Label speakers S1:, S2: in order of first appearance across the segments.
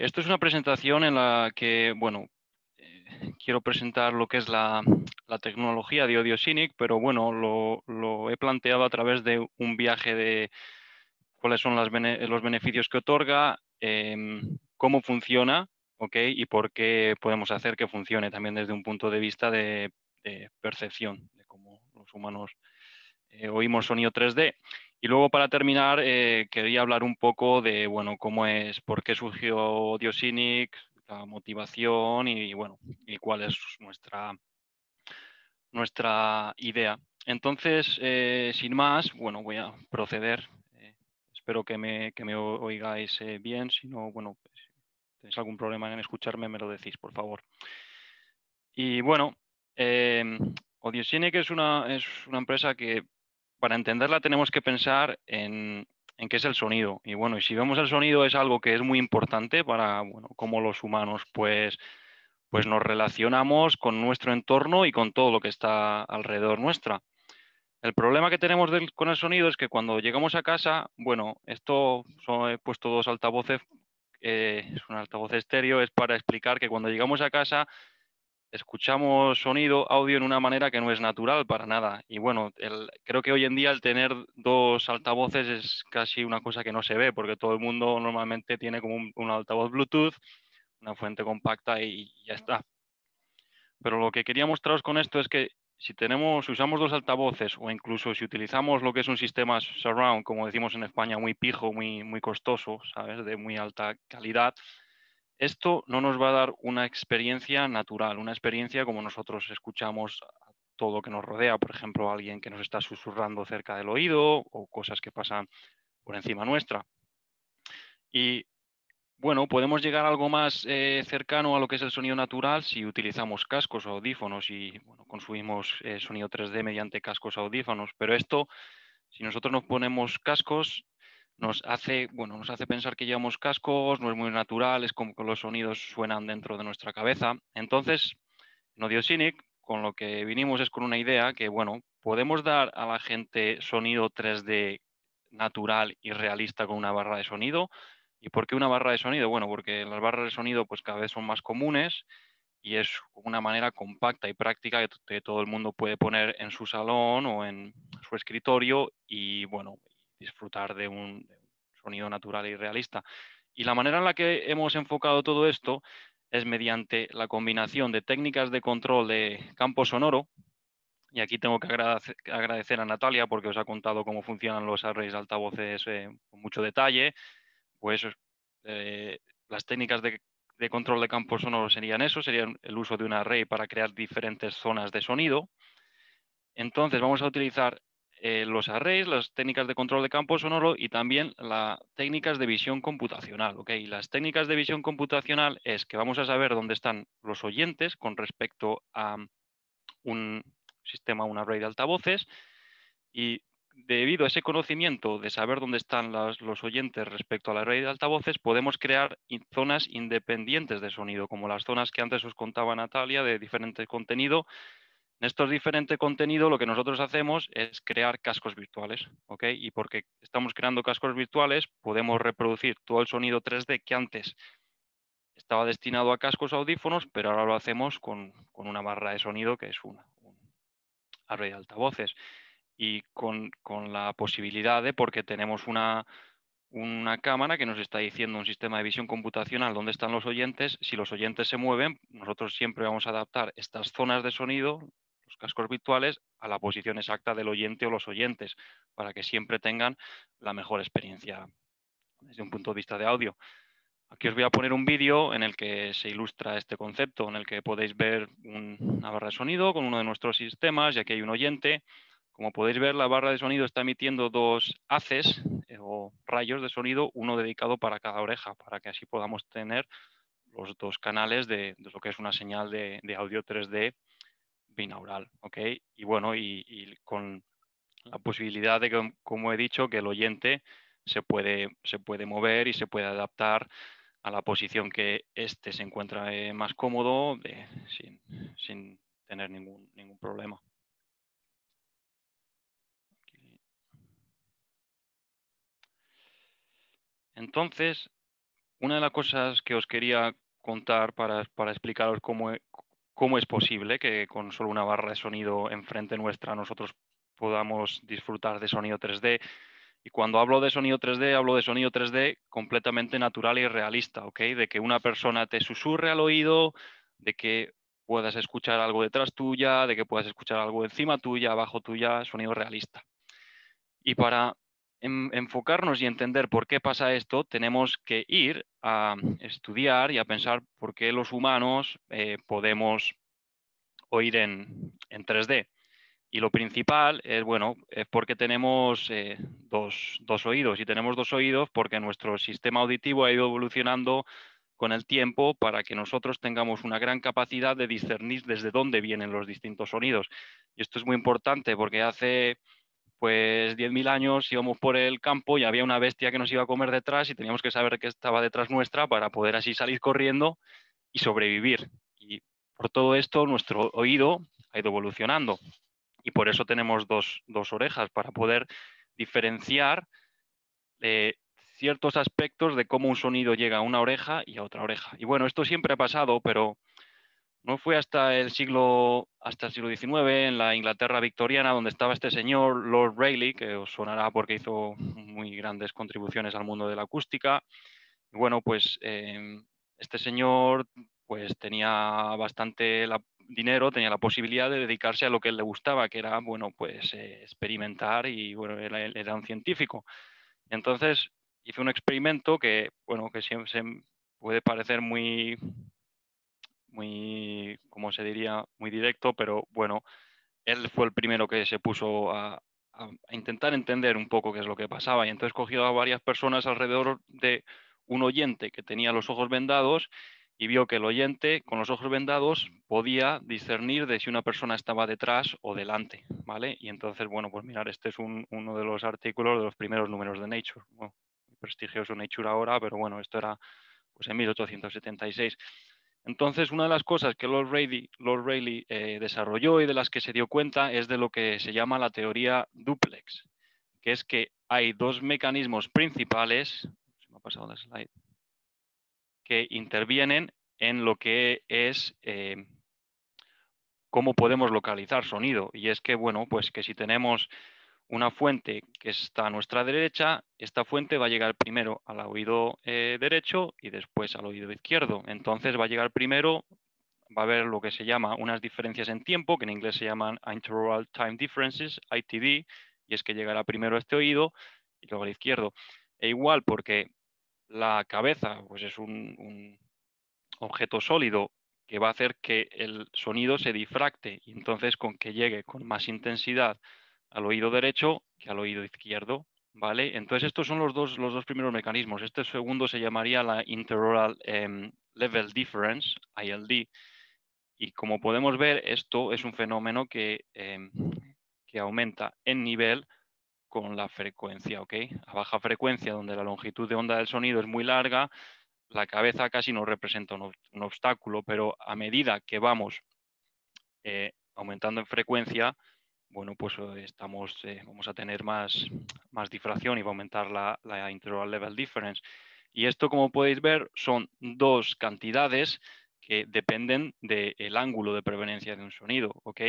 S1: esto es una presentación en la que, bueno, eh, quiero presentar lo que es la, tecnología de Audiosync, pero bueno, lo, he planteado a través de un viaje de cuáles son los beneficios que otorga, em, cómo funciona, ¿ok? Y por qué podemos hacer que funcione también desde un punto de vista de, percepción, de cómo los humanos eh, oímos sonido 3D. Y luego para terminar, eh, quería hablar un poco de, bueno, cómo es, por qué surgió Audiosync, la motivación y, bueno, y cuál es nuestra, nuestra idea. Entonces, eh, sin más, bueno, voy a proceder. Eh, espero que me, que me oigáis bien. Si no, bueno, pues, si tenéis algún problema en escucharme, me lo decís, por favor. Y bueno, eh, es una, es una empresa que para entenderla tenemos que pensar en, qué es el sonido. Y bueno, y si vemos el sonido es algo que es muy importante para, bueno, como los humanos, pues, pues nos relacionamos con nuestro entorno y con todo lo que está alrededor nuestra. El problema que tenemos con el sonido es que cuando llegamos a casa, bueno, esto he puesto dos altavoces, eh, es un altavoz estéreo, es para explicar que cuando llegamos a casa escuchamos sonido, audio en una manera que no es natural para nada. Y bueno, creo que hoy en día el tener dos altavoces es casi una cosa que no se ve, porque todo el mundo normalmente tiene como un, altavoz Bluetooth, una fuente compacta y, ya está. Pero lo que quería mostraros con esto es que si tenemos, usamos dos altavoces o incluso si utilizamos lo que es un sistema surround, como decimos en España, muy pijo, muy, muy costoso, ¿sabes? De muy alta calidad, esto no nos va a dar una experiencia natural, una experiencia como nosotros escuchamos todo lo que nos rodea, por ejemplo, alguien que nos está susurrando cerca del oído o cosas que pasan por encima nuestra. Y bueno, podemos llegar a algo más eh, cercano a lo que es el sonido natural si utilizamos cascos o audífonos y consumimos eh, sonido 3D mediante cascos o audífonos. Pero esto, si nosotros nos ponemos cascos, nos hace, bueno, nos hace pensar que llevamos cascos, no es muy natural, es como que los sonidos suenan dentro de nuestra cabeza. Entonces, en con lo que vinimos es con una idea que, bueno, podemos dar a la gente sonido 3D natural y realista con una barra de sonido. ¿Y por qué una barra de sonido? Bueno, porque las barras de sonido pues cada vez son más comunes y es una manera compacta y práctica que, todo el mundo puede poner en su salón o en su escritorio y bueno, disfrutar de un, sonido natural y realista. Y la manera en la que hemos enfocado todo esto es mediante la combinación de técnicas de control de campo sonoro, y aquí tengo que agradecer a Natalia porque os ha contado cómo funcionan los arrays altavoces eh, con mucho detalle, pues eh, las técnicas de, de, control de campo sonoro serían eso, serían el uso de un array para crear diferentes zonas de sonido. Entonces vamos a utilizar eh, los arrays, las técnicas de control de campo sonoro y también las técnicas de visión computacional. ¿okay? Las técnicas de visión computacional es que vamos a saber dónde están los oyentes con respecto a un sistema, un array de altavoces y debido a ese conocimiento de saber dónde están los oyentes respecto al array de altavoces, podemos crear zonas independientes de sonido, como las zonas que antes os contaba Natalia de diferente contenido en estos diferentes contenidos lo que nosotros hacemos es crear cascos virtuales, ¿ok? Y porque estamos creando cascos virtuales podemos reproducir todo el sonido 3D que antes estaba destinado a cascos audífonos, pero ahora lo hacemos con, una barra de sonido que es una, un array de altavoces. Y con, la posibilidad de, porque tenemos una, una cámara que nos está diciendo un sistema de visión computacional dónde están los oyentes. Si los oyentes se mueven, nosotros siempre vamos a adaptar estas zonas de sonido, cascos virtuales a la posición exacta del oyente o los oyentes, para que siempre tengan la mejor experiencia desde un punto de vista de audio. Aquí os voy a poner un vídeo en el que se ilustra este concepto, en el que podéis ver una barra de sonido con uno de nuestros sistemas y aquí hay un oyente. Como podéis ver, la barra de sonido está emitiendo dos haces eh, o rayos de sonido, uno dedicado para cada oreja, para que así podamos tener los dos canales de, lo que es una señal de, de audio 3D binaural, ¿ok? Y bueno, y, con la posibilidad de que, como he dicho, que el oyente se puede, se puede mover y se puede adaptar a la posición que éste se encuentra eh, más cómodo sin, tener ningún, ningún problema. Entonces, una de las cosas que os quería contar para, explicaros cómo, cómo es posible que con solo una barra de sonido enfrente nuestra nosotros podamos disfrutar de sonido 3D. Y cuando hablo de sonido 3D, hablo de sonido 3D completamente natural y realista, ¿ok? De que una persona te susurre al oído, de que puedas escuchar algo detrás tuya, de que puedas escuchar algo encima tuya, abajo tuya, sonido realista. Y para enfocarnos y entender por qué pasa esto, tenemos que ir a estudiar y a pensar por qué los humanos eh, podemos oír en, 3D. Y lo principal es, bueno, es porque tenemos eh, dos, dos, oídos. Y tenemos dos oídos porque nuestro sistema auditivo ha ido evolucionando con el tiempo para que nosotros tengamos una gran capacidad de discernir desde dónde vienen los distintos sonidos. Y esto es muy importante porque hace pues 10.000 años íbamos por el campo y había una bestia que nos iba a comer detrás y teníamos que saber que estaba detrás nuestra para poder así salir corriendo y sobrevivir. Y por todo esto nuestro oído ha ido evolucionando y por eso tenemos dos, orejas para poder diferenciar eh, ciertos aspectos de cómo un sonido llega a una oreja y a otra oreja. Y bueno, esto siempre ha pasado, pero no fue hasta el siglo hasta el siglo XIX en la Inglaterra victoriana donde estaba este señor Lord Rayleigh que os sonará porque hizo muy grandes contribuciones al mundo de la acústica. Bueno pues em, este señor pues tenía bastante dinero tenía la posibilidad de dedicarse a lo que él le gustaba que era bueno pues eh, experimentar y bueno era un científico. Entonces hizo un experimento que bueno que se puede parecer muy muy, se diría, muy directo, pero bueno, él fue el primero que se puso a, intentar entender un poco qué es lo que pasaba y entonces cogió a varias personas alrededor de un oyente que tenía los ojos vendados y vio que el oyente con los ojos vendados podía discernir de si una persona estaba detrás o delante, ¿vale? Y entonces, bueno, pues mirar, este es uno de los artículos de los primeros números de Nature. Prestigioso Nature ahora, pero bueno, esto era pues en 1876. Entonces, una de las cosas que Lord Rayleigh, eh, desarrolló y de las que se dio cuenta es de lo que se llama la teoría duplex, que es que hay dos mecanismos principales, me ha pasado slide, que intervienen en lo que es eh, cómo podemos localizar sonido. Y es que, bueno, pues que si tenemos una fuente que está a nuestra derecha, esta fuente va a llegar primero al oído eh, derecho y después al oído izquierdo. Entonces va a llegar primero, va a haber lo que se llama unas diferencias en tiempo, que en inglés se llaman Interaural Time Differences, ITD, y es que llegará primero a este oído y luego al izquierdo. E igual porque la cabeza pues es un, un objeto sólido que va a hacer que el sonido se difracte y entonces con que llegue con más intensidad al oído derecho que al oído izquierdo. ¿vale? Entonces estos son los dos, los dos primeros mecanismos. Este segundo se llamaría la Interoral em, Level Difference, ILD. Y como podemos ver, esto es un fenómeno que, em, que aumenta en nivel con la frecuencia, ¿ok? A baja frecuencia, donde la longitud de onda del sonido es muy larga, la cabeza casi no representa un, obstáculo, pero a medida que vamos eh, aumentando en frecuencia, bueno, pues eh, eh, vamos a tener más, difracción y va a aumentar la, interval level difference. Y esto, como podéis ver, son dos cantidades que dependen del ángulo de preveniencia de un sonido, ¿ok?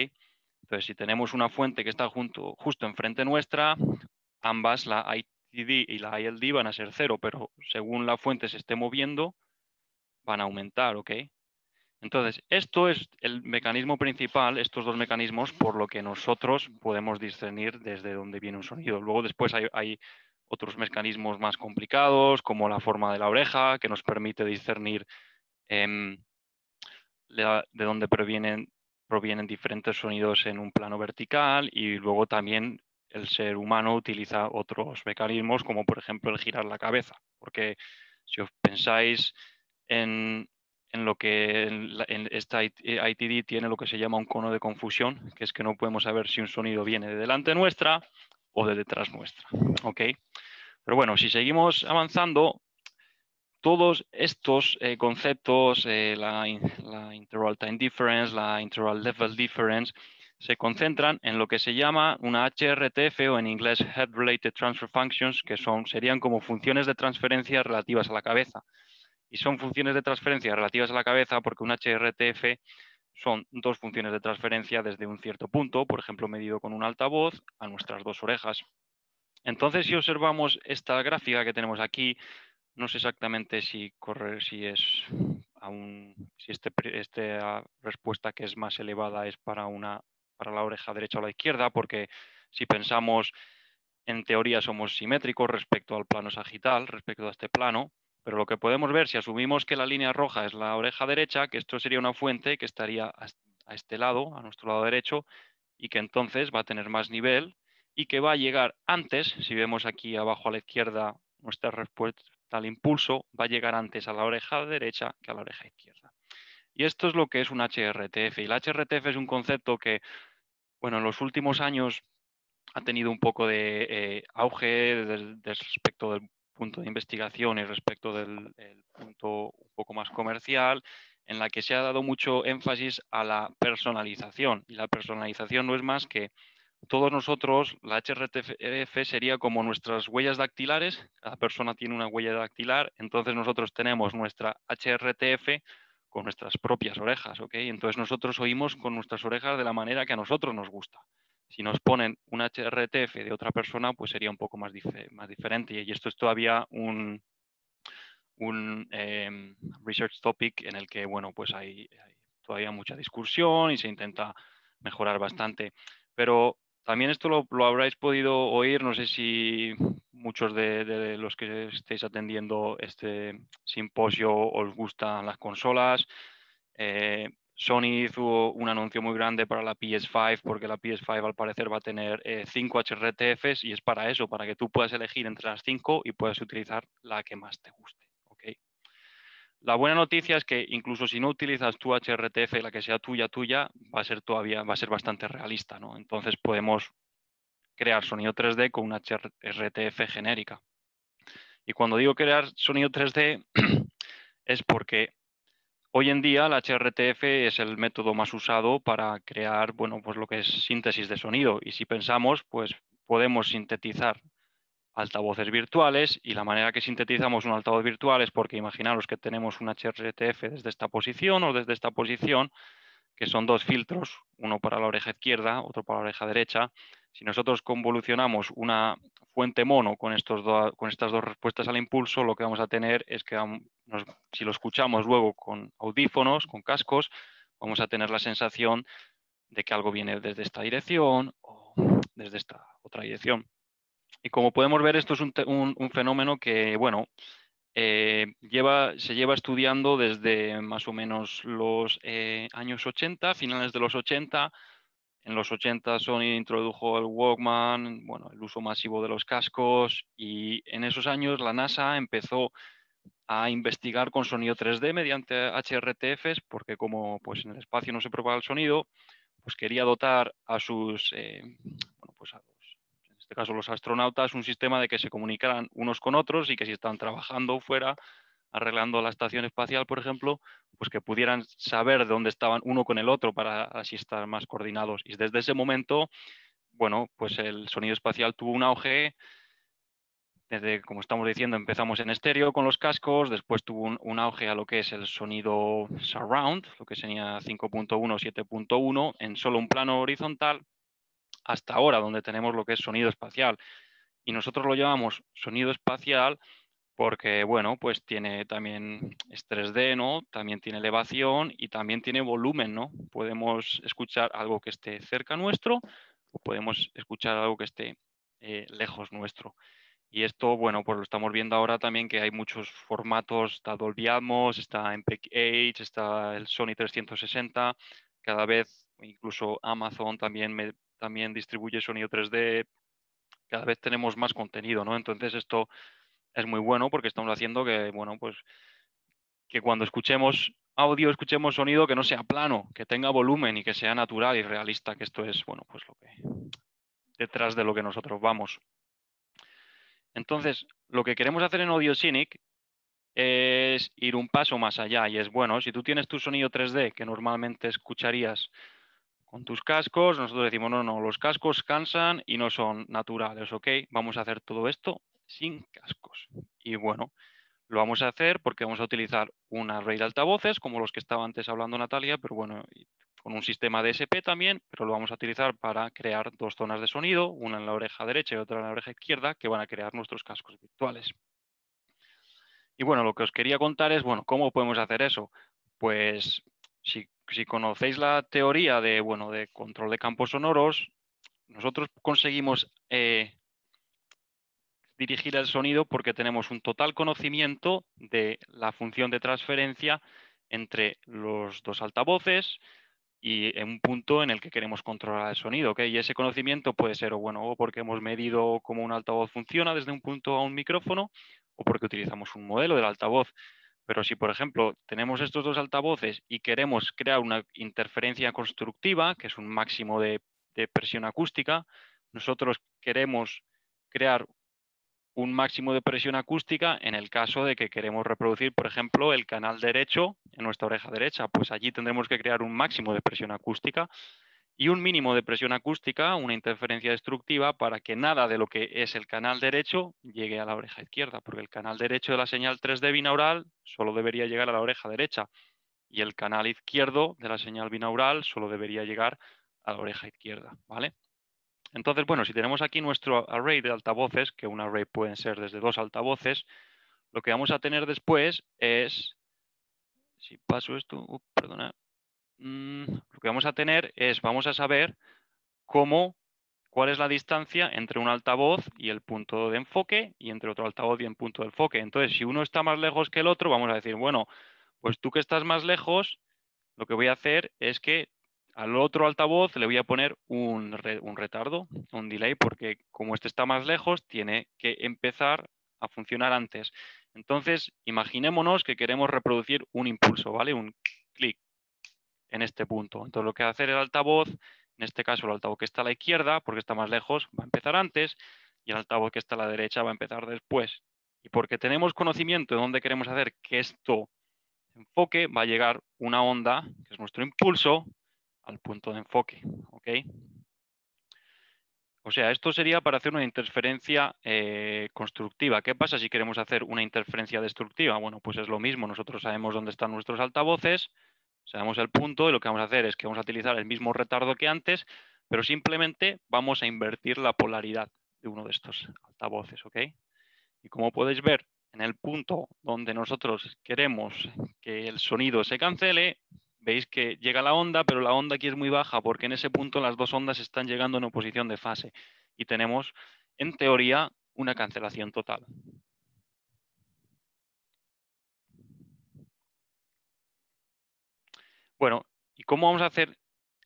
S1: Entonces, si tenemos una fuente que está junto, justo enfrente nuestra, ambas, la ITD y la ILD, van a ser cero, pero según la fuente se esté moviendo, van a aumentar, ¿ok? Entonces, esto es el mecanismo principal, estos dos mecanismos, por lo que nosotros podemos discernir desde dónde viene un sonido. Luego después hay, otros mecanismos más complicados, como la forma de la oreja, que nos permite discernir em, de dónde provienen, provienen diferentes sonidos en un plano vertical y luego también el ser humano utiliza otros mecanismos, como por ejemplo el girar la cabeza, porque si os pensáis en, en lo que en, esta ITD tiene lo que se llama un cono de confusión, que es que no podemos saber si un sonido viene de delante nuestra o de detrás nuestra. ¿ok? Pero bueno, si seguimos avanzando, todos estos eh, conceptos, eh, la, la, interval time difference, la interval level difference, se concentran en lo que se llama una HRTF o en inglés Head Related Transfer Functions, que son, serían como funciones de transferencia relativas a la cabeza. Y son funciones de transferencia relativas a la cabeza porque un HRTF son dos funciones de transferencia desde un cierto punto, por ejemplo, medido con un altavoz, a nuestras dos orejas. Entonces, si observamos esta gráfica que tenemos aquí, no sé exactamente si correr, si es aún, si este, esta respuesta que es más elevada es para una para la oreja derecha o la izquierda, porque si pensamos en teoría somos simétricos respecto al plano sagital, respecto a este plano, pero lo que podemos ver si asumimos que la línea roja es la oreja derecha, que esto sería una fuente que estaría a este lado, a nuestro lado derecho, y que entonces va a tener más nivel y que va a llegar antes, si vemos aquí abajo a la izquierda nuestra respuesta al impulso, va a llegar antes a la oreja derecha que a la oreja izquierda. Y esto es lo que es un HRTF. Y el HRTF es un concepto que, bueno, en los últimos años ha tenido un poco de eh, auge respecto del punto de investigación y respecto del punto un poco más comercial, en la que se ha dado mucho énfasis a la personalización. Y la personalización no es más que todos nosotros, la HRTF sería como nuestras huellas dactilares, cada persona tiene una huella dactilar, entonces nosotros tenemos nuestra HRTF con nuestras propias orejas, ¿ok? Entonces nosotros oímos con nuestras orejas de la manera que a nosotros nos gusta. Si nos ponen un HRTF de otra persona, pues sería un poco más, más diferente. Y esto es todavía un, un em, research topic en el que, bueno, pues hay, todavía mucha discusión y se intenta mejorar bastante. Pero también esto lo, lo, habréis podido oír, no sé si muchos de, los que estéis atendiendo este simposio os gustan las consolas. Eh, Sony hizo un anuncio muy grande para la PS5 porque la PS5 al parecer va a tener 5 eh, HRTFs y es para eso, para que tú puedas elegir entre las 5 y puedas utilizar la que más te guste. La buena noticia es que incluso si no utilizas tu HRTF, la que sea tuya, tuya, va a ser todavía, va a ser bastante realista, ¿no? Entonces podemos crear sonido 3D con una HRTF genérica. Y cuando digo crear sonido 3D es porque hoy en día la HRTF es el método más usado para crear, bueno, pues lo que es síntesis de sonido. Y si pensamos, pues podemos sintetizar altavoces virtuales y la manera que sintetizamos un altavoz virtual es porque imaginaros que tenemos un HRTF desde esta posición o desde esta posición, que son dos filtros, uno para la oreja izquierda, otro para la oreja derecha. Si nosotros convolucionamos una fuente mono con, estos con estas dos respuestas al impulso, lo que vamos a tener es que si lo escuchamos luego con audífonos, con cascos, vamos a tener la sensación de que algo viene desde esta dirección o desde esta otra dirección. Y como podemos ver, esto es un, fenómeno que, bueno, eh, lleva, se lleva estudiando desde más o menos los eh, años 80, finales de los 80. En los 80 Sony introdujo el Walkman, bueno, el uso masivo de los cascos y en esos años la NASA empezó a investigar con sonido 3D mediante HRTFs porque como pues, en el espacio no se propaga el sonido, pues quería dotar a sus, eh, bueno, pues a este caso los astronautas, un sistema de que se comunicaran unos con otros y que si están trabajando fuera, arreglando la estación espacial, por ejemplo, pues que pudieran saber de dónde estaban uno con el otro para así estar más coordinados. Y desde ese momento, bueno, pues el sonido espacial tuvo un auge. Desde, como estamos diciendo, empezamos en estéreo con los cascos, después tuvo un, un auge a lo que es el sonido surround, lo que sería 5.1, 7.1, en solo un plano horizontal, hasta ahora, donde tenemos lo que es sonido espacial. Y nosotros lo llamamos sonido espacial porque, bueno, pues tiene también es 3D, ¿no? También tiene elevación y también tiene volumen, ¿no? Podemos escuchar algo que esté cerca nuestro o podemos escuchar algo que esté eh, lejos nuestro. Y esto, bueno, pues lo estamos viendo ahora también que hay muchos formatos, está Dolby Atmos, está MPEG-H, está el Sony 360, cada vez incluso Amazon también también distribuye sonido 3D, cada vez tenemos más contenido, ¿no? Entonces esto es muy bueno porque estamos haciendo que, bueno, pues que cuando escuchemos audio, escuchemos sonido que no sea plano, que tenga volumen y que sea natural y realista, que esto es, bueno, pues lo que detrás de lo que nosotros vamos. Entonces, lo que queremos hacer en Audio Cynic es ir un paso más allá y es, bueno, si tú tienes tu sonido 3D que normalmente escucharías con tus cascos, nosotros decimos, no, no, los cascos cansan y no son naturales, ¿ok? Vamos a hacer todo esto sin cascos. Y bueno, Lo vamos a hacer porque vamos a utilizar un array de altavoces, como los que estaba antes hablando Natalia, pero bueno, con un sistema DSP también, pero lo vamos a utilizar para crear dos zonas de sonido, una en la oreja derecha y otra en la oreja izquierda, que van a crear nuestros cascos virtuales. Y bueno, lo que os quería contar es, bueno, ¿cómo podemos hacer eso? Pues si, conocéis la teoría de, bueno, de control de campos sonoros, nosotros conseguimos eh, dirigir el sonido porque tenemos un total conocimiento de la función de transferencia entre los dos altavoces y en un punto en el que queremos controlar el sonido. Y ese conocimiento puede ser o bueno, porque hemos medido cómo un altavoz funciona desde un punto a un micrófono o porque utilizamos un modelo del altavoz. Pero si, por ejemplo, tenemos estos dos altavoces y queremos crear una interferencia constructiva, que es un máximo de, presión acústica, nosotros queremos crear un máximo de presión acústica en el caso de que queremos reproducir, por ejemplo, el canal derecho en nuestra oreja derecha. Pues allí tendremos que crear un máximo de presión acústica y un mínimo de presión acústica, una interferencia destructiva, para que nada de lo que es el canal derecho llegue a la oreja izquierda, porque el canal derecho de la señal 3D binaural solo debería llegar a la oreja derecha y el canal izquierdo de la señal binaural solo debería llegar a la oreja izquierda, ¿vale? Entonces, bueno, si tenemos aquí nuestro array de altavoces, que un array pueden ser desde dos altavoces, lo que vamos a tener después es, si paso esto, uh, perdona, Mm, lo que vamos a tener es, vamos a saber cómo, cuál es la distancia entre un altavoz y el punto de enfoque y entre otro altavoz y el punto de enfoque. Entonces, si uno está más lejos que el otro, vamos a decir, bueno, pues tú que estás más lejos, lo que voy a hacer es que al otro altavoz le voy a poner un, retardo, un delay, porque como este está más lejos, tiene que empezar a funcionar antes. Entonces, imaginémonos que queremos reproducir un impulso, ¿vale? Un clic, en este punto. Entonces lo que va a hacer el altavoz, en este caso el altavoz que está a la izquierda, porque está más lejos, va a empezar antes, y el altavoz que está a la derecha va a empezar después. Y porque tenemos conocimiento de dónde queremos hacer que esto enfoque, va a llegar una onda, que es nuestro impulso, al punto de enfoque. O sea, esto sería para hacer una interferencia eh, constructiva. ¿Qué pasa si queremos hacer una interferencia destructiva? Bueno, pues es lo mismo. Nosotros sabemos dónde están nuestros altavoces, Sabemos el punto y lo que vamos a hacer es que vamos a utilizar el mismo retardo que antes, pero simplemente vamos a invertir la polaridad de uno de estos altavoces. Y como podéis ver, en el punto donde nosotros queremos que el sonido se cancele, veis que llega la onda, pero la onda aquí es muy baja porque en ese punto las dos ondas están llegando en oposición de fase y tenemos, en teoría, una cancelación total. Bueno, ¿y cómo vamos a hacer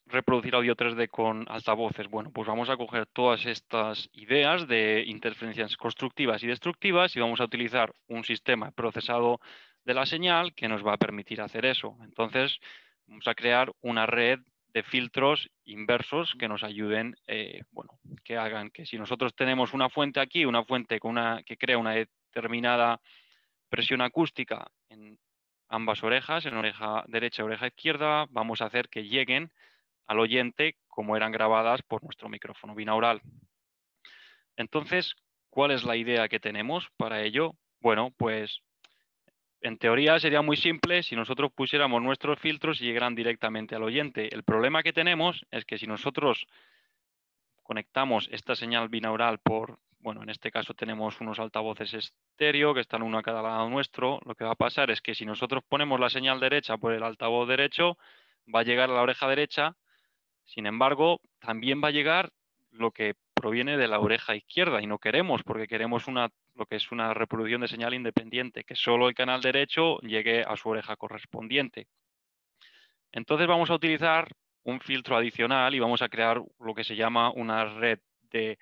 S1: reproducir audio 3D con altavoces? Bueno, pues vamos a coger todas estas ideas de interferencias constructivas y destructivas y vamos a utilizar un sistema procesado de la señal que nos va a permitir hacer eso. Entonces, vamos a crear una red de filtros inversos que nos ayuden, eh, bueno, que hagan que si nosotros tenemos una fuente aquí, una fuente con una, que crea una determinada presión acústica en ambas orejas, en oreja derecha y oreja izquierda, vamos a hacer que lleguen al oyente como eran grabadas por nuestro micrófono binaural. Entonces, ¿cuál es la idea que tenemos para ello? Bueno, pues en teoría sería muy simple si nosotros pusiéramos nuestros filtros y llegaran directamente al oyente. El problema que tenemos es que si nosotros conectamos esta señal binaural por bueno, en este caso tenemos unos altavoces estéreo que están uno a cada lado nuestro. Lo que va a pasar es que si nosotros ponemos la señal derecha por el altavoz derecho, va a llegar a la oreja derecha. Sin embargo, también va a llegar lo que proviene de la oreja izquierda y no queremos porque queremos una, lo que es una reproducción de señal independiente, que solo el canal derecho llegue a su oreja correspondiente. Entonces vamos a utilizar un filtro adicional y vamos a crear lo que se llama una red de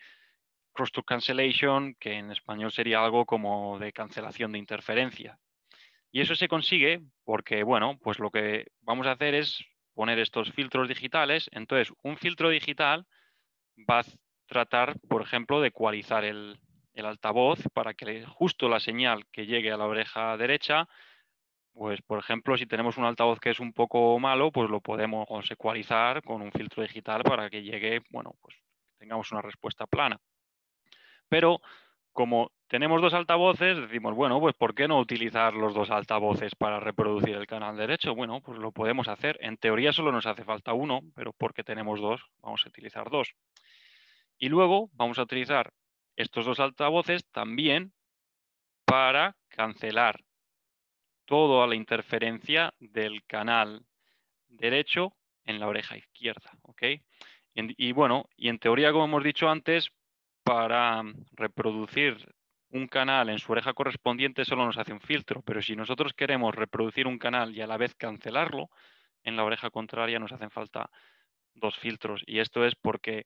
S1: cross to cancellation, que en español sería algo como de cancelación de interferencia. Y eso se consigue porque, bueno, pues lo que vamos a hacer es poner estos filtros digitales. Entonces, un filtro digital va a tratar, por ejemplo, de ecualizar el, el altavoz para que justo la señal que llegue a la oreja derecha, pues, por ejemplo, si tenemos un altavoz que es un poco malo, pues lo podemos ecualizar con un filtro digital para que llegue, bueno, pues tengamos una respuesta plana. Pero como tenemos dos altavoces, decimos, bueno, pues ¿por qué no utilizar los dos altavoces para reproducir el canal derecho? Bueno, pues lo podemos hacer. En teoría solo nos hace falta uno, pero porque tenemos dos, vamos a utilizar dos. Y luego vamos a utilizar estos dos altavoces también para cancelar toda la interferencia del canal derecho en la oreja izquierda. Y, y bueno, y en teoría, como hemos dicho antes, para reproducir un canal en su oreja correspondiente solo nos hace un filtro, pero si nosotros queremos reproducir un canal y a la vez cancelarlo, en la oreja contraria nos hacen falta dos filtros. Y esto es porque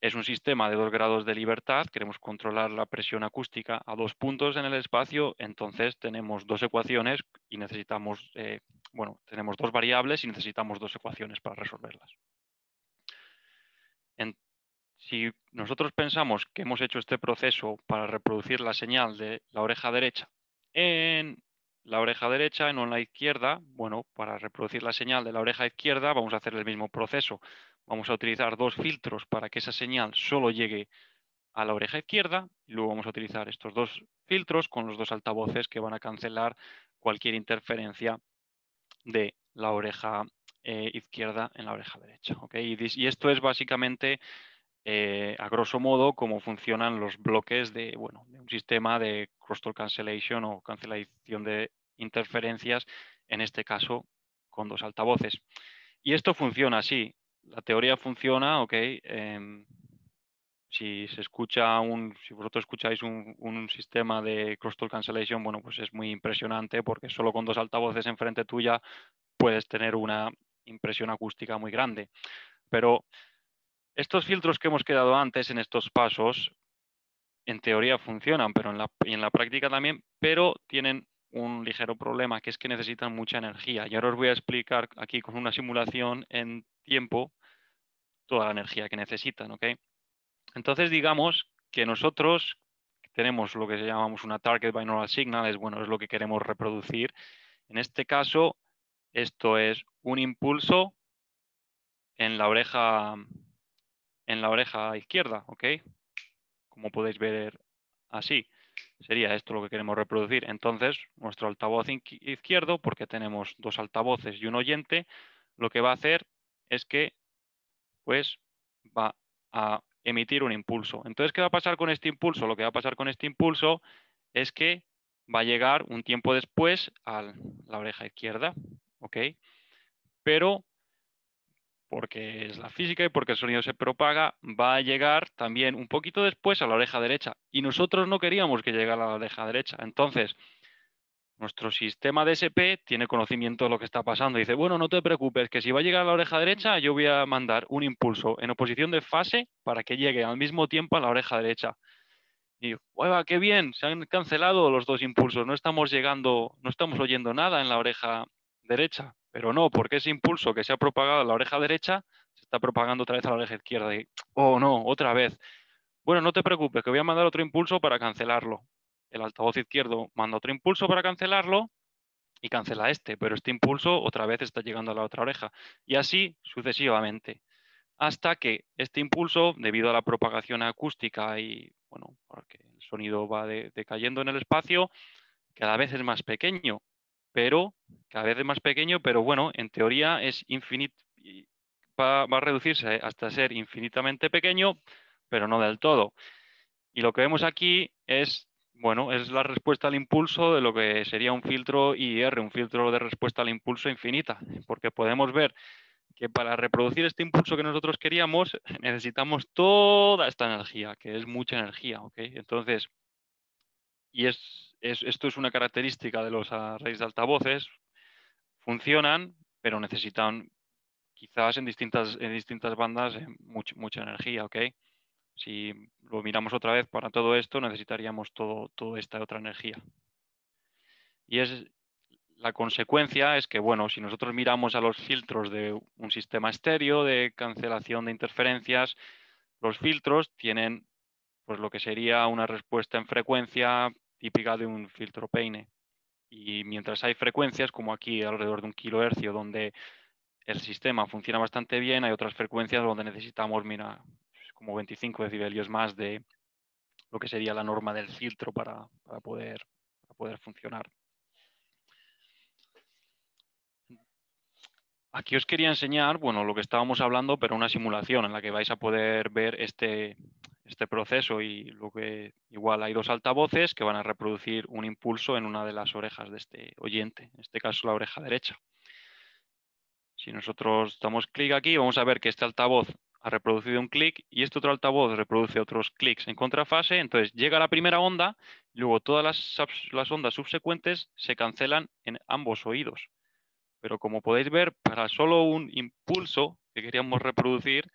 S1: es un sistema de dos grados de libertad, queremos controlar la presión acústica a dos puntos en el espacio, entonces tenemos dos ecuaciones y necesitamos, eh, bueno, tenemos dos variables y necesitamos dos ecuaciones para resolverlas. Si nosotros pensamos que hemos hecho este proceso para reproducir la señal de la oreja derecha en la oreja derecha y no en la izquierda, bueno, para reproducir la señal de la oreja izquierda vamos a hacer el mismo proceso. Vamos a utilizar dos filtros para que esa señal solo llegue a la oreja izquierda y luego vamos a utilizar estos dos filtros con los dos altavoces que van a cancelar cualquier interferencia de la oreja eh, izquierda en la oreja derecha. y, esto es básicamente eh, a grosso modo, cómo funcionan los bloques de, bueno, de un sistema de crosstalk cancellation o cancelación de interferencias, en este caso con dos altavoces. Y esto funciona así. La teoría funciona, ok. Em, si se escucha un, si vosotros escucháis un, sistema de crosstalk cancellation, bueno, pues es muy impresionante porque solo con dos altavoces enfrente tuya puedes tener una impresión acústica muy grande. Pero estos filtros que hemos quedado antes en estos pasos, en teoría funcionan, pero en la, en la práctica también, pero tienen un ligero problema, que es que necesitan mucha energía. Y ahora os voy a explicar aquí con una simulación en tiempo toda la energía que necesitan. Entonces, digamos que nosotros tenemos lo que llamamos una target binaural signal, es bueno, es lo que queremos reproducir. En este caso, esto es un impulso en la oreja en la oreja izquierda, ¿ok? Como podéis ver así. Sería esto lo que queremos reproducir. Entonces, nuestro altavoz izquierdo, porque tenemos dos altavoces y un oyente, lo que va a hacer es que pues va a emitir un impulso. Entonces, ¿qué va a pasar con este impulso? Lo que va a pasar con este impulso es que va a llegar un tiempo después a la oreja izquierda, ¿ok? Pero porque es la física y porque el sonido se propaga, va a llegar también un poquito después a la oreja derecha. Y nosotros no queríamos que llegara a la oreja derecha. Entonces, nuestro sistema DSP tiene conocimiento de lo que está pasando. Dice, bueno, no te preocupes, que si va a llegar a la oreja derecha, yo voy a mandar un impulso en oposición de fase para que llegue al mismo tiempo a la oreja derecha. Y, ¡hueva, qué bien! Se han cancelado los dos impulsos. No estamos llegando, no estamos oyendo nada en la oreja derecha. Pero no, porque ese impulso que se ha propagado a la oreja derecha se está propagando otra vez a la oreja izquierda. Y, oh, no, otra vez. Bueno, no te preocupes, que voy a mandar otro impulso para cancelarlo. El altavoz izquierdo manda otro impulso para cancelarlo y cancela este, pero este impulso otra vez está llegando a la otra oreja. Y así sucesivamente. Hasta que este impulso, debido a la propagación acústica y, bueno, porque el sonido va decayendo en el espacio, cada vez es más pequeño pero cada vez es más pequeño, pero bueno, en teoría es infinito, va, a reducirse hasta ser infinitamente pequeño, pero no del todo. Y lo que vemos aquí es, bueno, es la respuesta al impulso de lo que sería un filtro IR, un filtro de respuesta al impulso infinita, porque podemos ver que para reproducir este impulso que nosotros queríamos necesitamos toda esta energía, que es mucha energía, ¿ok? Entonces, y es esto es una característica de los arrays de altavoces, funcionan, pero necesitan quizás en distintas, en distintas bandas eh, mucha energía. Si lo miramos otra vez para todo esto, necesitaríamos todo, toda esta otra energía. Y es la consecuencia es que, bueno, si nosotros miramos a los filtros de un sistema estéreo de cancelación de interferencias, los filtros tienen pues lo que sería una respuesta en frecuencia típica de un filtro peine. Y mientras hay frecuencias, como aquí alrededor de un kilohercio, donde el sistema funciona bastante bien, hay otras frecuencias donde necesitamos, mira, como 25 decibelios más de lo que sería la norma del filtro para, poder, poder funcionar. Aquí os quería enseñar, bueno, lo que estábamos hablando, pero una simulación en la que vais a poder ver este, este proceso y lo que igual hay dos altavoces que van a reproducir un impulso en una de las orejas de este oyente, en este caso la oreja derecha. Si nosotros damos clic aquí, vamos a ver que este altavoz ha reproducido un clic y este otro altavoz reproduce otros clics en contrafase. Entonces llega la primera onda, y luego todas las, ondas subsecuentes se cancelan en ambos oídos. Pero como podéis ver, para solo un impulso que queríamos reproducir,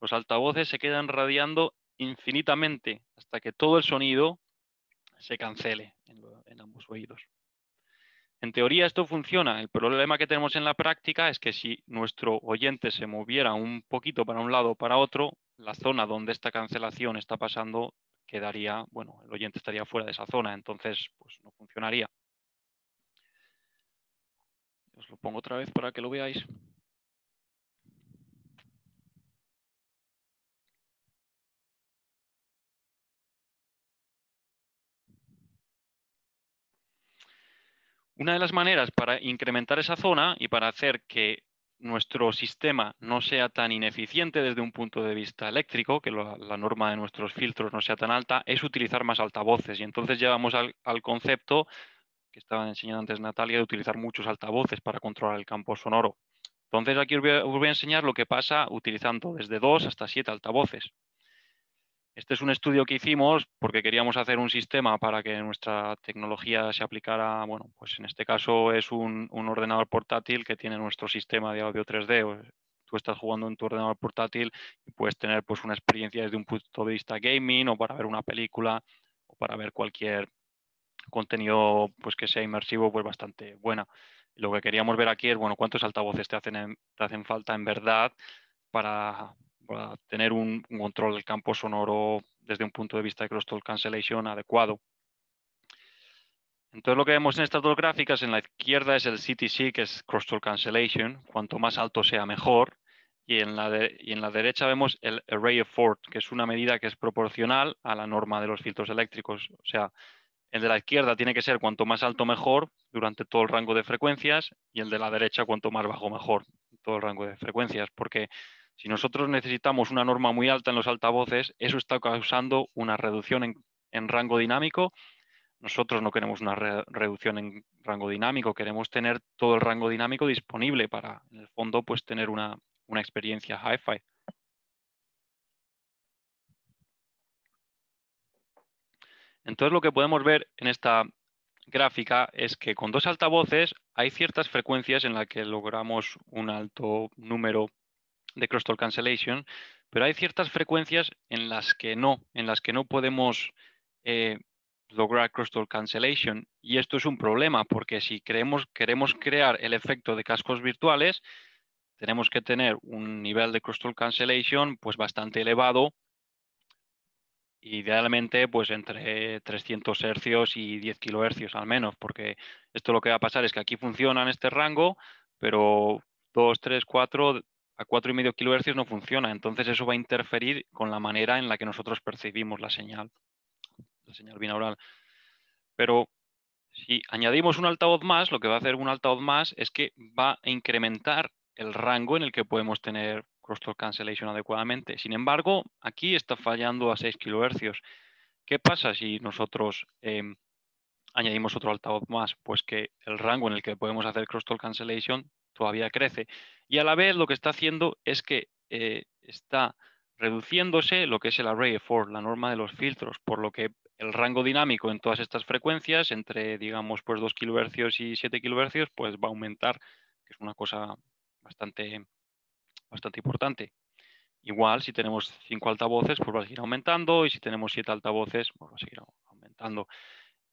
S1: los altavoces se quedan radiando infinitamente hasta que todo el sonido se cancele en ambos oídos. En teoría esto funciona. El problema que tenemos en la práctica es que si nuestro oyente se moviera un poquito para un lado o para otro, la zona donde esta cancelación está pasando quedaría, bueno, el oyente estaría fuera de esa zona, entonces pues no funcionaría. Os lo pongo otra vez para que lo veáis. Una de las maneras para incrementar esa zona y para hacer que nuestro sistema no sea tan ineficiente desde un punto de vista eléctrico, que la norma de nuestros filtros no sea tan alta, es utilizar más altavoces. Y entonces llevamos al, concepto que estaba enseñando antes Natalia, de utilizar muchos altavoces para controlar el campo sonoro. Entonces aquí os voy a enseñar lo que pasa utilizando desde dos hasta siete altavoces. Este es un estudio que hicimos porque queríamos hacer un sistema para que nuestra tecnología se aplicara, bueno, pues en este caso es un, ordenador portátil que tiene nuestro sistema de audio 3D. Tú estás jugando en tu ordenador portátil y puedes tener pues una experiencia desde un punto de vista gaming o para ver una película o para ver cualquier contenido pues que sea inmersivo pues bastante buena. lo que queríamos ver aquí es, bueno, cuántos altavoces te hacen, te hacen falta en verdad para, para tener un, control del campo sonoro desde un punto de vista de crosstalk cancellation adecuado. Entonces lo que vemos en estas dos gráficas, en la izquierda es el CTC, que es crosstalk cancellation, cuanto más alto sea mejor, y en, la y en la derecha vemos el array of Ford, que es una medida que es proporcional a la norma de los filtros eléctricos. O sea, el de la izquierda tiene que ser cuanto más alto mejor durante todo el rango de frecuencias y el de la derecha cuanto más bajo mejor todo el rango de frecuencias, porque si nosotros necesitamos una norma muy alta en los altavoces, eso está causando una reducción en, rango dinámico. Nosotros no queremos una reducción en rango dinámico, queremos tener todo el rango dinámico disponible para, en el fondo, pues tener una, una experiencia hi-fi. Entonces lo que podemos ver en esta gráfica es que con dos altavoces hay ciertas frecuencias en las que logramos un alto número de crosstalk cancellation, pero hay ciertas frecuencias en las que no, en las que no podemos eh, lograr crosstalk cancellation. Y esto es un problema, porque si queremos, queremos crear el efecto de cascos virtuales, tenemos que tener un nivel de crosstalk cancellation pues bastante elevado, idealmente pues entre 300 hercios y 10 kilohercios al menos, porque esto lo que va a pasar es que aquí funciona en este rango, pero 2, 3, 4 a 4,5 kHz no funciona. Entonces eso va a interferir con la manera en la que nosotros percibimos la señal, la señal binaural. Pero si añadimos un altavoz más, lo que va a hacer un altavoz más es que va a incrementar el rango en el que podemos tener crosstalk cancellation adecuadamente. Sin embargo, aquí está fallando a 6 kHz. ¿Qué pasa si nosotros em, añadimos otro altavoz más? Pues que el rango en el que podemos hacer crosstalk cancellation todavía crece. Y a la vez lo que está haciendo es que eh, está reduciéndose lo que es el array of four, la norma de los filtros, por lo que el rango dinámico en todas estas frecuencias, entre digamos pues 2 kHz y 7 kHz, pues va a aumentar, que es una cosa bastante, bastante importante. Igual, si tenemos 5 altavoces, pues va a seguir aumentando, y si tenemos 7 altavoces, pues va a seguir aumentando.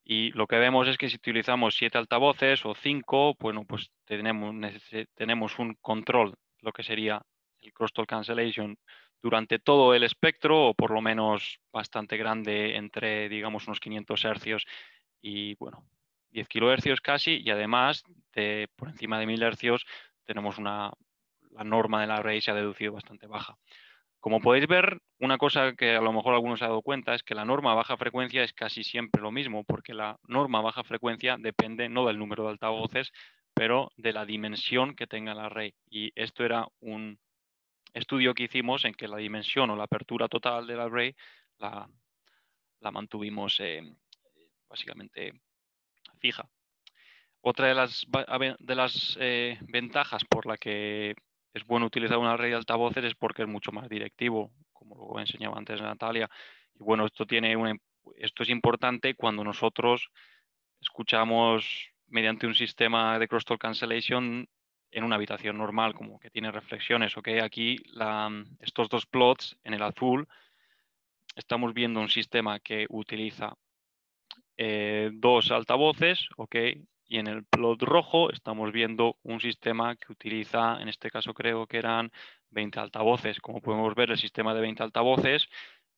S1: Y lo que vemos es que si utilizamos siete altavoces o cinco, bueno, pues tenemos, un control, lo que sería el crosstalk cancellation durante todo el espectro, o por lo menos bastante grande, entre, digamos, unos 500 hercios y, bueno, 10 kilohercios casi, y además, de, por encima de 1000 hercios, tenemos una, la norma de la array se ha deducido bastante baja. Como podéis ver, una cosa que a lo mejor algunos se ha dado cuenta es que la norma baja frecuencia es casi siempre lo mismo, porque la norma baja frecuencia depende no del número de altavoces, pero de la dimensión que tenga el array. Y esto era un estudio que hicimos en que la dimensión o la apertura total del array la, mantuvimos eh, básicamente fija. Otra de las, de las eh, ventajas por la que es bueno utilizar una red de altavoces es porque es mucho más directivo, como lo enseñaba antes Natalia. Y bueno, esto, tiene esto es importante cuando nosotros escuchamos mediante un sistema de crosstalk cancellation en una habitación normal, como que tiene reflexiones. ¿okay? Aquí estos dos plots en el azul estamos viendo un sistema que utiliza eh, dos altavoces, ¿ok? Y en el plot rojo estamos viendo un sistema que utiliza, en este caso creo que eran 20 altavoces. Como podemos ver, el sistema de 20 altavoces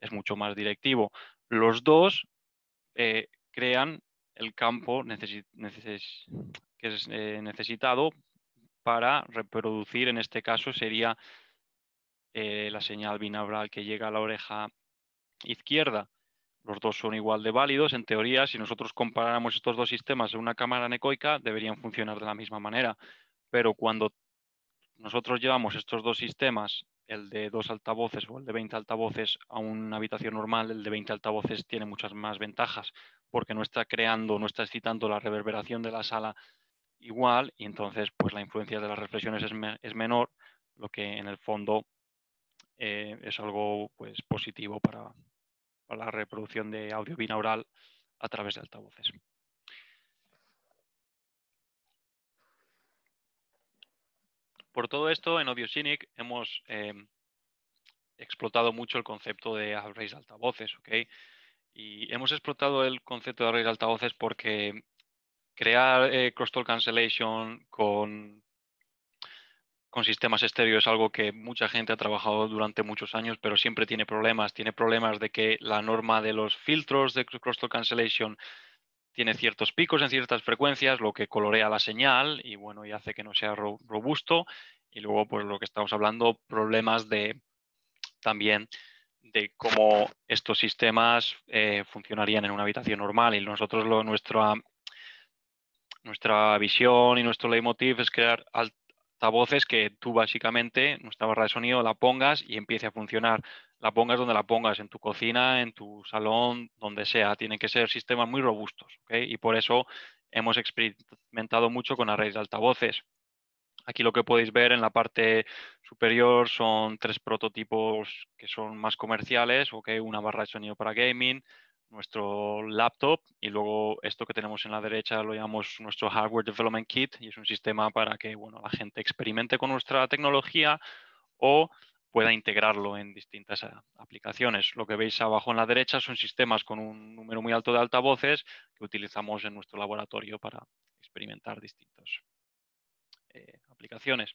S1: es mucho más directivo. Los dos eh, crean el campo que es eh, necesitado para reproducir, en este caso sería eh, la señal binaural que llega a la oreja izquierda los dos son igual de válidos. En teoría, si nosotros comparáramos estos dos sistemas en una cámara anecoica, deberían funcionar de la misma manera. Pero cuando nosotros llevamos estos dos sistemas, el de dos altavoces o el de 20 altavoces, a una habitación normal, el de 20 altavoces tiene muchas más ventajas porque no está creando, no está excitando la reverberación de la sala igual y entonces pues la influencia de las reflexiones es, menor, lo que en el fondo eh, es algo pues positivo para, para la reproducción de audio binaural a través de altavoces. Por todo esto, en AudioCynic hemos em, explotado mucho el concepto de arrays altavoces. Y hemos explotado el concepto de arrays de altavoces porque crear eh, crosstalk cancellation con con sistemas estéreo es algo que mucha gente ha trabajado durante muchos años, pero siempre tiene problemas. Tiene problemas de que la norma de los filtros de crosstalk cancellation tiene ciertos picos en ciertas frecuencias, lo que colorea la señal y bueno, y hace que no sea robusto. Y luego, pues lo que estamos hablando, problemas de también de cómo estos sistemas eh, funcionarían en una habitación normal. Y nosotros lo, nuestra, nuestra visión y nuestro leitmotiv es crear voces que tú básicamente, nuestra barra de sonido, la pongas y empiece a funcionar. La pongas donde la pongas, en tu cocina, en tu salón, donde sea. Tienen que ser sistemas muy robustos. Y por eso hemos experimentado mucho con arrays de altavoces. Aquí lo que podéis ver en la parte superior son tres prototipos que son más comerciales, una barra de sonido para gaming, nuestro laptop y luego esto que tenemos en la derecha lo llamamos nuestro Hardware Development Kit y es un sistema para que bueno, la gente experimente con nuestra tecnología o pueda integrarlo en distintas eh, aplicaciones. Lo que veis abajo en la derecha son sistemas con un número muy alto de altavoces que utilizamos en nuestro laboratorio para experimentar distintas eh, aplicaciones.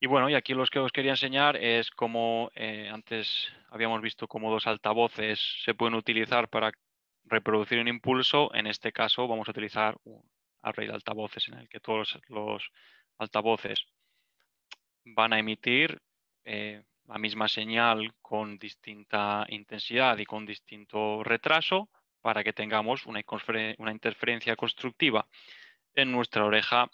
S1: Y bueno, y aquí lo que os quería enseñar es cómo eh, antes habíamos visto cómo dos altavoces se pueden utilizar para reproducir un impulso. En este caso vamos a utilizar un array de altavoces en el que todos los altavoces van a emitir eh, la misma señal con distinta intensidad y con distinto retraso para que tengamos una interferencia constructiva en nuestra oreja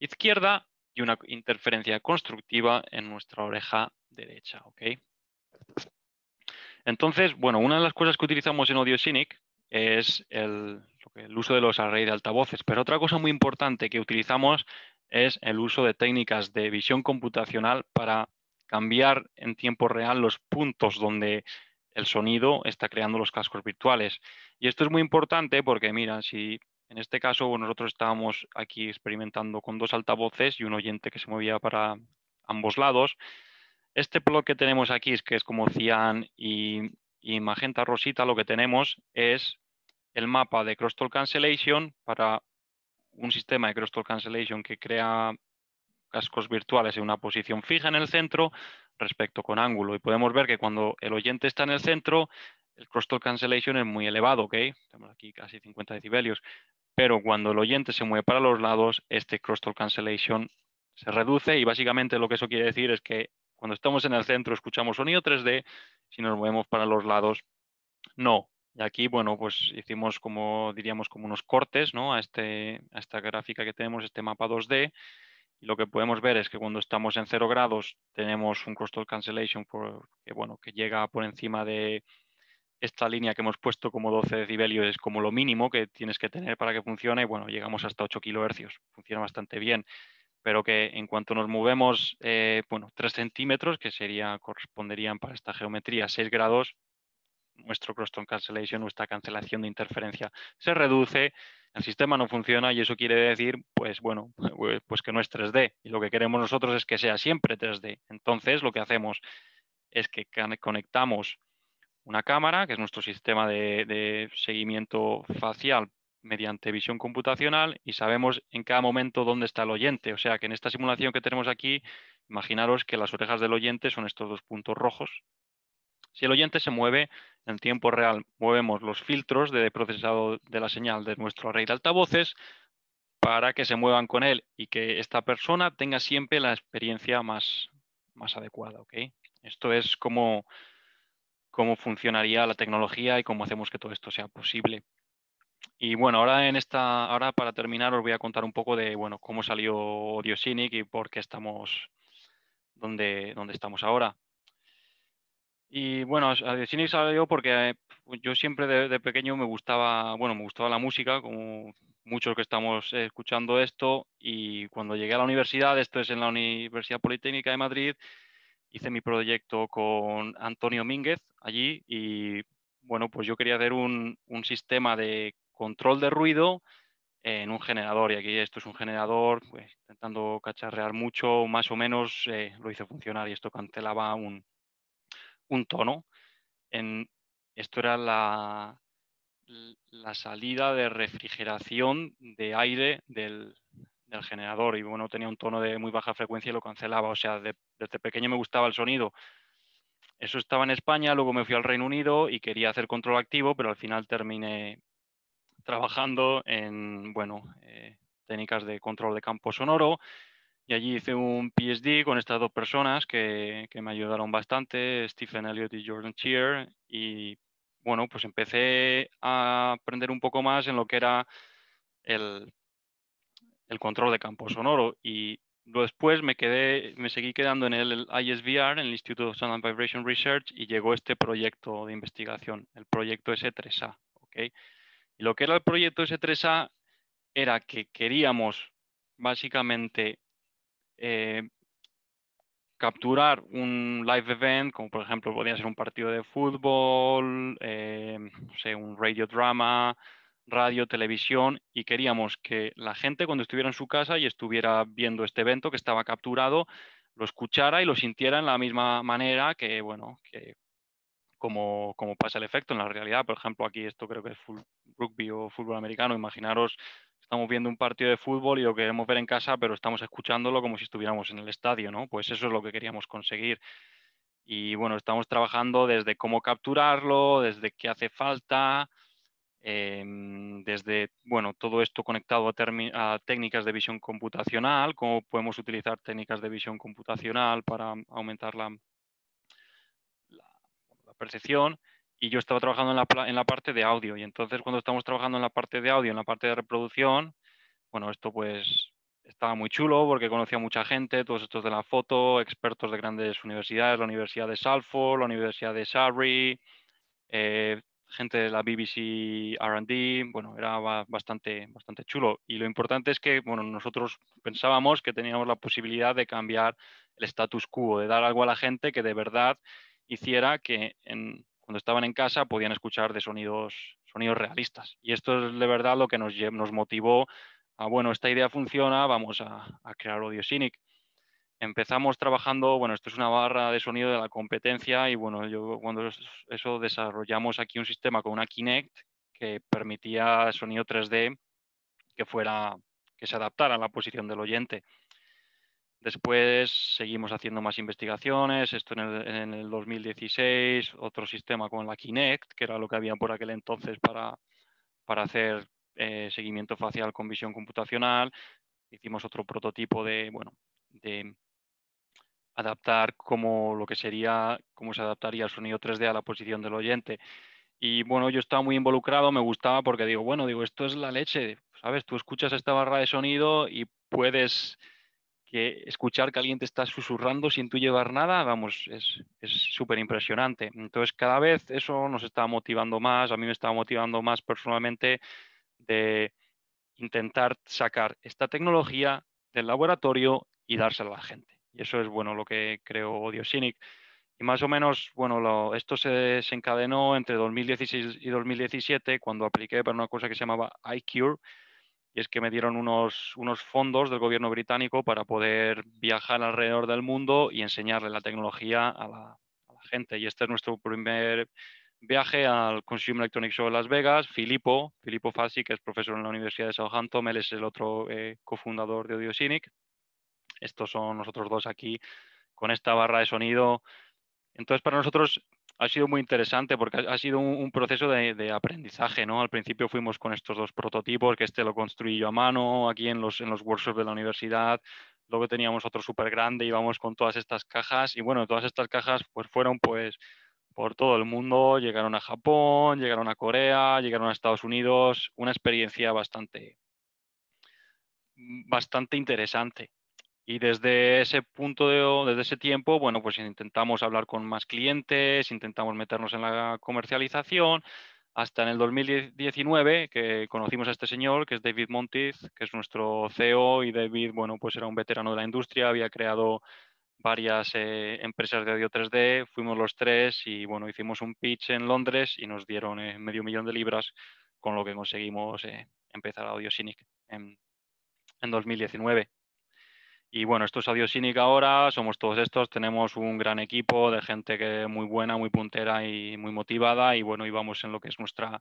S1: izquierda y una interferencia constructiva en nuestra oreja derecha. Entonces, bueno, una de las cosas que utilizamos en AudioCynic es el, uso de los arrays de altavoces, pero otra cosa muy importante que utilizamos es el uso de técnicas de visión computacional para cambiar en tiempo real los puntos donde el sonido está creando los cascos virtuales. Y esto es muy importante porque, mira, si en este caso, nosotros estábamos aquí experimentando con dos altavoces y un oyente que se movía para ambos lados. Este plot que tenemos aquí, es que es como cian y, magenta rosita, lo que tenemos es el mapa de crosstalk cancellation para un sistema de crosstalk cancellation que crea cascos virtuales en una posición fija en el centro respecto con ángulo. Y podemos ver que cuando el oyente está en el centro, el crosstalk cancellation es muy elevado. Tenemos aquí casi 50 decibelios. Pero cuando el oyente se mueve para los lados, este crosstalk cancellation se reduce y básicamente lo que eso quiere decir es que cuando estamos en el centro escuchamos sonido 3D, si nos movemos para los lados, no. Y aquí, bueno, pues hicimos como, diríamos, como unos cortes, ¿no? A, este, a esta gráfica que tenemos, este mapa 2D, y lo que podemos ver es que cuando estamos en 0 grados tenemos un crustal cancellation que, bueno, que llega por encima de esta línea que hemos puesto como 12 decibelios, es como lo mínimo que tienes que tener para que funcione. Y bueno, llegamos hasta 8 kilohercios, funciona bastante bien. Pero que en cuanto nos movemos, eh, bueno, 3 centímetros, que sería, corresponderían para esta geometría 6 grados, nuestro crosstown cancellation, nuestra cancelación de interferencia se reduce, el sistema no funciona y eso quiere decir, pues bueno, pues, pues que no es 3D. Y lo que queremos nosotros es que sea siempre 3D. Entonces lo que hacemos es que conectamos una cámara, que es nuestro sistema de, seguimiento facial mediante visión computacional y sabemos en cada momento dónde está el oyente. O sea que en esta simulación que tenemos aquí, imaginaros que las orejas del oyente son estos dos puntos rojos si el oyente se mueve en tiempo real, movemos los filtros de procesado de la señal de nuestro array de altavoces para que se muevan con él y que esta persona tenga siempre la experiencia más, más adecuada. Esto es cómo, cómo funcionaría la tecnología y cómo hacemos que todo esto sea posible. Y bueno, ahora en esta, ahora para terminar os voy a contar un poco de bueno, cómo salió Audiosinic y por qué estamos donde, donde estamos ahora. Y bueno, a salió porque pues, yo siempre de, pequeño me gustaba, bueno, me gustaba la música, como muchos que estamos escuchando esto, y cuando llegué a la universidad, esto es en la Universidad Politécnica de Madrid, hice mi proyecto con Antonio Mínguez allí y bueno, pues yo quería hacer un, sistema de control de ruido en un generador y aquí esto es un generador, pues intentando cacharrear mucho, más o menos eh, lo hice funcionar y esto cancelaba un, un tono. En, esto era la, la salida de refrigeración de aire del, generador y bueno, tenía un tono de muy baja frecuencia y lo cancelaba. O sea, desde pequeño me gustaba el sonido. Eso estaba en España, luego me fui al Reino Unido y quería hacer control activo, pero al final terminé trabajando en, bueno, eh, técnicas de control de campo sonoro y allí hice un PhD con estas dos personas que, me ayudaron bastante, Stephen Elliott y Jordan Cheer. Y bueno, pues empecé a aprender un poco más en lo que era el, el control de campo sonoro. Y después me, quedé, me seguí quedando en el ISVR, en el Instituto of Sound and Vibration Research, y llegó este proyecto de investigación, el proyecto S3A. ¿okay? Y lo que era el proyecto S3A era que queríamos básicamente eh, capturar un live event, como por ejemplo podría ser un partido de fútbol, eh, un radio drama, radio, televisión, y queríamos que la gente cuando estuviera en su casa y estuviera viendo este evento que estaba capturado, lo escuchara y lo sintiera en la misma manera que, bueno, que como, como pasa el efecto en la realidad. Por ejemplo, aquí esto creo que es rugby o fútbol americano. Imaginaros estamos viendo un partido de fútbol y lo queremos ver en casa, pero estamos escuchándolo como si estuviéramos en el estadio, ¿no? Pues eso es lo que queríamos conseguir. Y bueno, estamos trabajando desde cómo capturarlo, desde qué hace falta, em, desde, bueno, todo esto conectado a, técnicas de visión computacional, cómo podemos utilizar técnicas de visión computacional para aumentar la, percepción y yo estaba trabajando en la, en la parte de audio. Y entonces cuando estamos trabajando en la parte de audio, en la parte de reproducción, bueno, esto pues estaba muy chulo porque conocía mucha gente, todos estos de la foto, expertos de grandes universidades, la Universidad de Salford, la Universidad de Surrey, eh, gente de la BBC RD, bueno, era bastante, bastante chulo. Y lo importante es que, bueno, nosotros pensábamos que teníamos la posibilidad de cambiar el status quo, de dar algo a la gente que de verdad hiciera que cuando estaban en casa podían escuchar de sonidos, sonidos realistas. Y esto es de verdad lo que nos, nos motivó a, bueno, esta idea funciona, vamos a, crear Audiosinic. Empezamos trabajando, bueno, esto es una barra de sonido de la competencia y bueno, yo cuando eso desarrollamos aquí un sistema con una Kinect que permitía sonido 3D que fuera, que se adaptara a la posición del oyente. Después seguimos haciendo más investigaciones, esto en el, 2016, otro sistema con la Kinect, que era lo que había por aquel entonces para, para hacer eh, seguimiento facial con visión computacional. Hicimos otro prototipo de, bueno, de, adaptar como lo que sería, cómo se adaptaría el sonido 3D a la posición del oyente. Y bueno, yo estaba muy involucrado, me gustaba porque digo, bueno, digo, esto es la leche, ¿sabes? Tú escuchas esta barra de sonido y puedes que escuchar que alguien te está susurrando sin tú llevar nada, vamos, es súper impresionante. Entonces, cada vez eso nos está motivando más, a mí me está motivando más personalmente de intentar sacar esta tecnología del laboratorio y dársela a la gente. Y eso es, bueno, lo que creo Audiosinic. Y más o menos, bueno, esto se desencadenó entre 2016 y 2017 cuando apliqué para una cosa que se llamaba iCure, y es que me dieron unos, unos fondos del gobierno británico para poder viajar alrededor del mundo y enseñarle la tecnología a la, gente. Y este es nuestro primer viaje al Consumer Electronics Show de Las Vegas. Filippo, Filippo Fassi, que es profesor en la Universidad de Southampton, él es el otro eh, cofundador de Audiosinic. Estos son nosotros dos aquí con esta barra de sonido. Entonces, para nosotros ha sido muy interesante porque ha sido un, proceso de, aprendizaje, ¿no? Al principio fuimos con estos dos prototipos, que este lo construí yo a mano aquí en los, workshops de la universidad. Luego teníamos otro súper grande, íbamos con todas estas cajas y bueno, todas estas cajas pues fueron pues por todo el mundo, llegaron a Japón, llegaron a Corea, llegaron a Estados Unidos, una experiencia bastante, bastante interesante. Y desde ese punto, de, desde ese tiempo, bueno, pues intentamos hablar con más clientes, intentamos meternos en la comercialización, hasta en el 2019 que conocimos a este señor, que es David Montiz, que es nuestro CEO, y David, bueno, pues era un veterano de la industria, había creado varias eh, empresas de audio 3D, fuimos los tres y, bueno, hicimos un pitch en Londres y nos dieron eh, medio millón de libras, con lo que conseguimos eh, empezar Audiosinic en, en 2019. Y bueno, esto es Audiosinic ahora, somos todos estos, tenemos un gran equipo de gente que muy buena, muy puntera y muy motivada y bueno, íbamos en lo que es nuestra,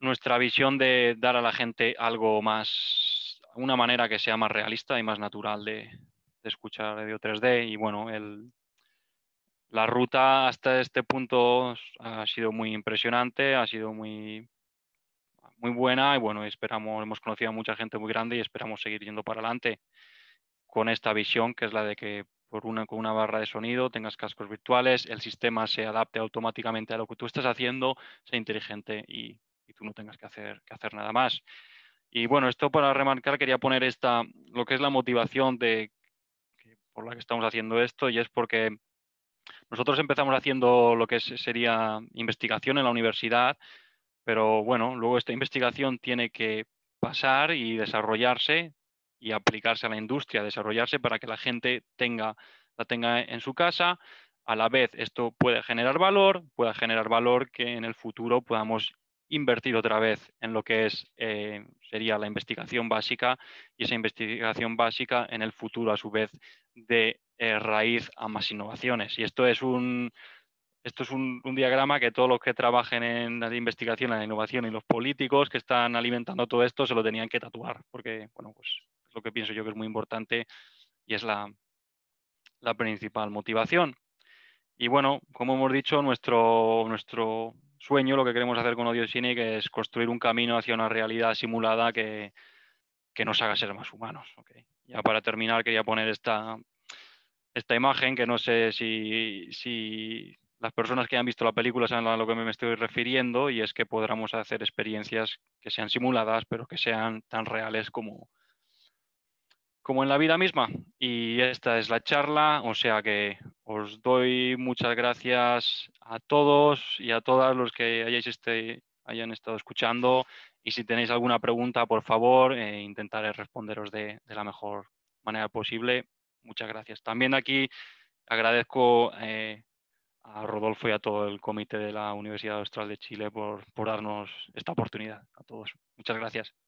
S1: nuestra visión de dar a la gente algo más, una manera que sea más realista y más natural de, escuchar radio 3D y bueno, el, la ruta hasta este punto ha sido muy impresionante, ha sido muy, muy buena y bueno, esperamos, hemos conocido a mucha gente muy grande y esperamos seguir yendo para adelante con esta visión que es la de que por una, con una barra de sonido tengas cascos virtuales, el sistema se adapte automáticamente a lo que tú estás haciendo, sea inteligente y, tú no tengas que hacer, que hacer nada más. Y bueno, esto para remarcar quería poner esta, lo que es la motivación de, por la que estamos haciendo esto y es porque nosotros empezamos haciendo lo que sería investigación en la universidad, pero bueno, luego esta investigación tiene que pasar y desarrollarse y aplicarse a la industria, desarrollarse para que la gente tenga, la tenga en su casa. A la vez, esto puede generar valor, puede generar valor que en el futuro podamos invertir otra vez en lo que es, eh, sería la investigación básica y esa investigación básica en el futuro, a su vez, de eh, raíz a más innovaciones. Y esto es un, esto es un, diagrama que todos los que trabajen en la investigación, en la innovación y los políticos que están alimentando todo esto se lo tenían que tatuar, porque bueno, pues lo que pienso yo que es muy importante y es la, la principal motivación. Y bueno, como hemos dicho, nuestro, nuestro sueño, lo que queremos hacer con Audiocinic es construir un camino hacia una realidad simulada que, que nos haga ser más humanos. Ya para terminar, quería poner esta, esta imagen que no sé si, si las personas que han visto la película saben a lo que me estoy refiriendo y es que podamos hacer experiencias que sean simuladas, pero que sean tan reales como, como en la vida misma. Y esta es la charla, o sea que os doy muchas gracias a todos y a todas los que hayáis este, hayan estado escuchando. Y si tenéis alguna pregunta, por favor, eh, intentaré responderos de, la mejor manera posible. Muchas gracias. También aquí agradezco eh, a Rodolfo y a todo el comité de la Universidad Austral de Chile por, por darnos esta oportunidad. A todos. Muchas gracias.